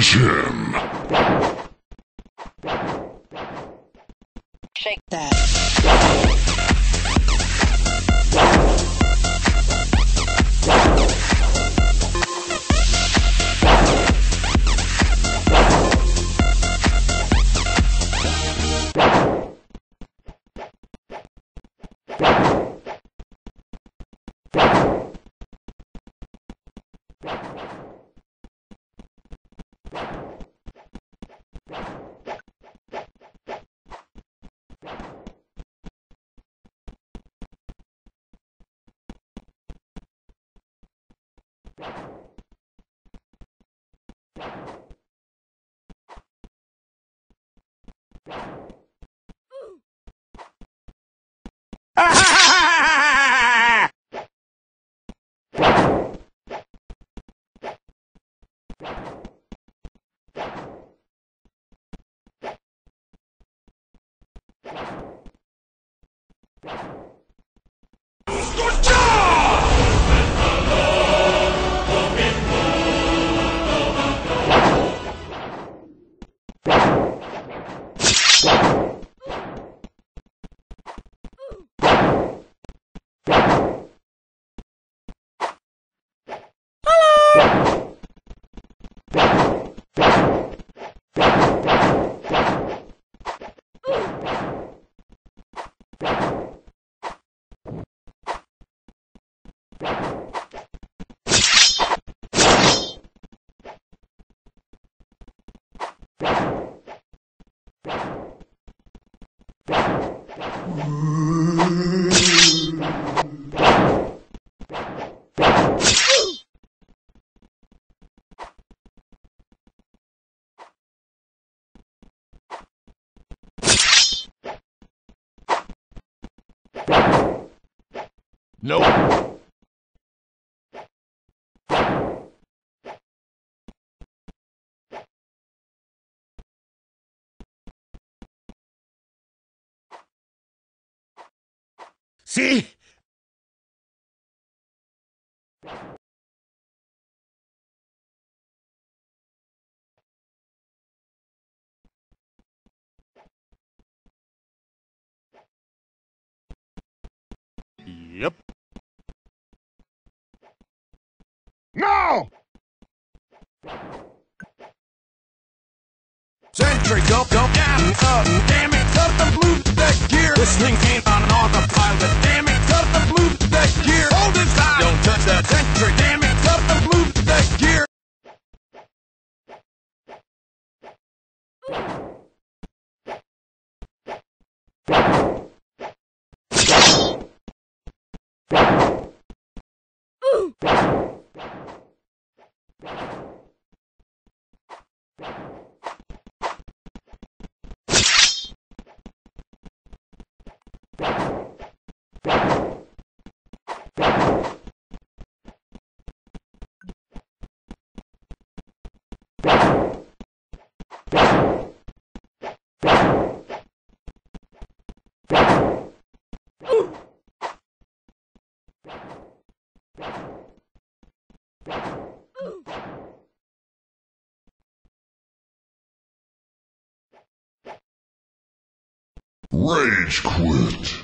Finish him. Shake that. Nope. See? Yep. No! Sentry, go, go, down, up, This thing ain't on autopilot, damn it, cut the blue that gear. Hold it tight, don't touch that sentry, damn it, cut the blue that gear. Rage quit.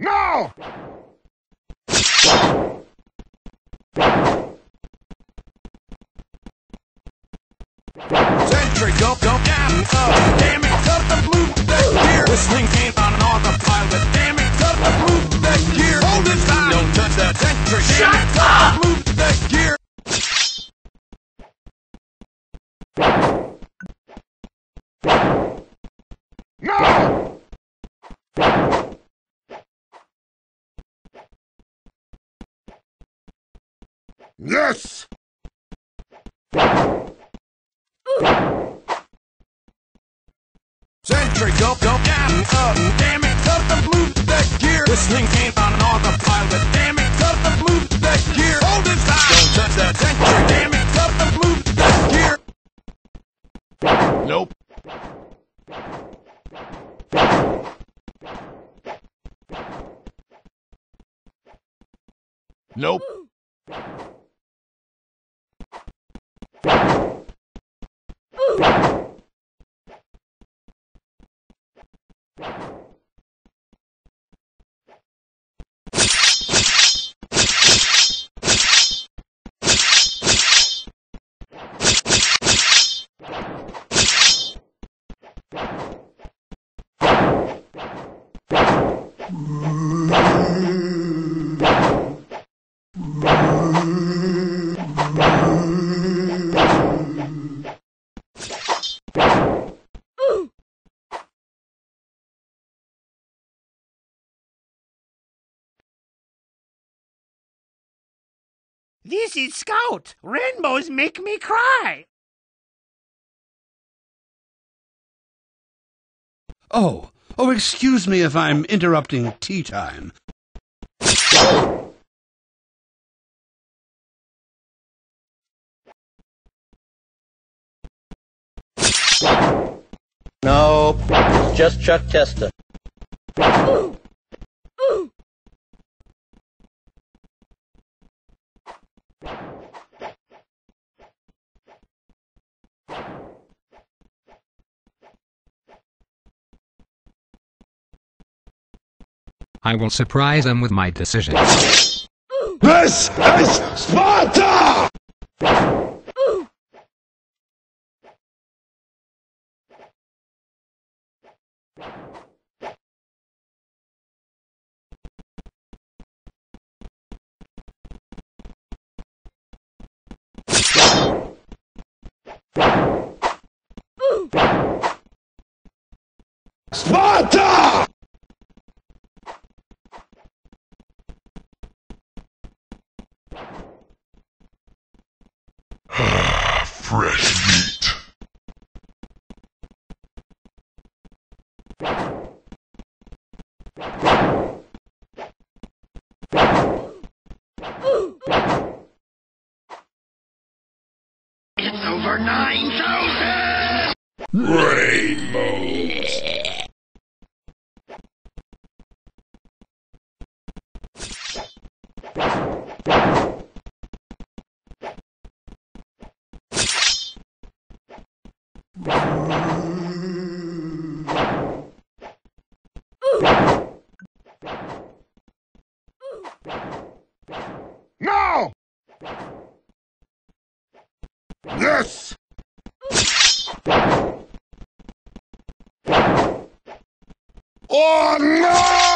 No! Yes! Sentry, go, go, down, up. Damn it, cut the blue that gear. This thing ain't on an autopilot. Damn it, cut the blue that gear. Hold it down. Don't touch that sentry. Damn it, cut the blue that gear. Nope. Nope. This is Scout. Rainbows make me cry. Oh, oh, excuse me if I'm interrupting tea time. No, just Chuck Testa. I will surprise them with my decision. This is Sparta! Fresh meat. It's over 9,000! Rainbows. No! Yes! Oh no!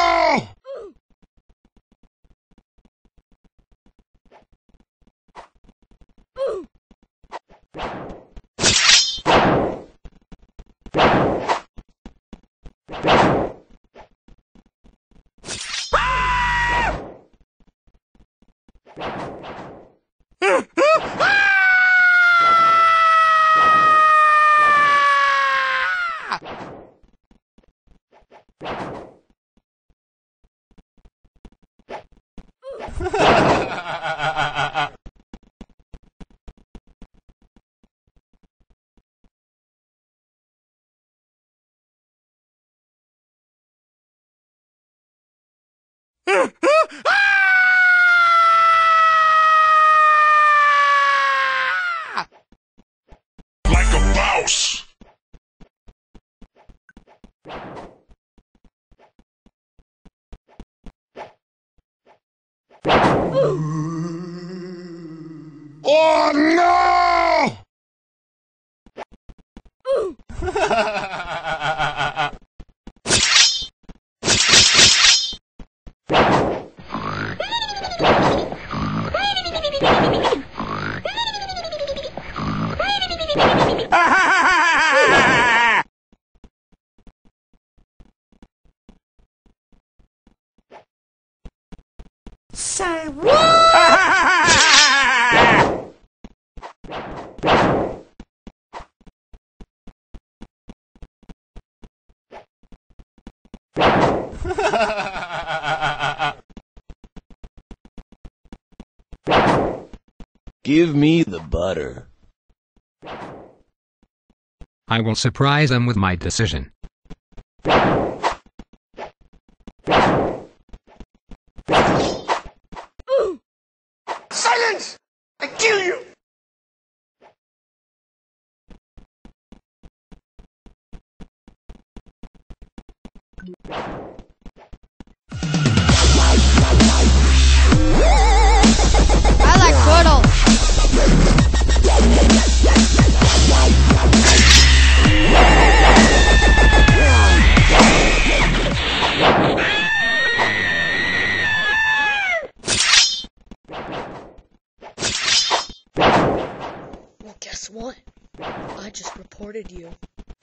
Give me the butter. I will surprise them with my decision. Silence! I kill you! I like turtles. Well, guess what? I just reported you.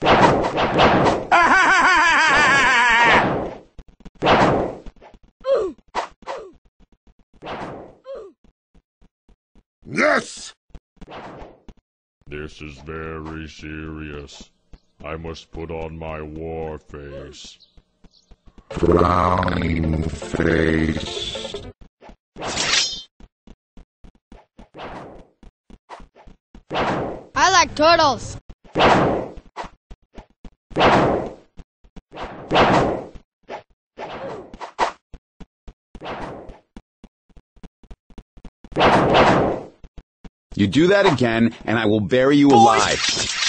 Yes! This is very serious. I must put on my war face. Frowning face. I like turtles. You do that again, and I will bury you alive.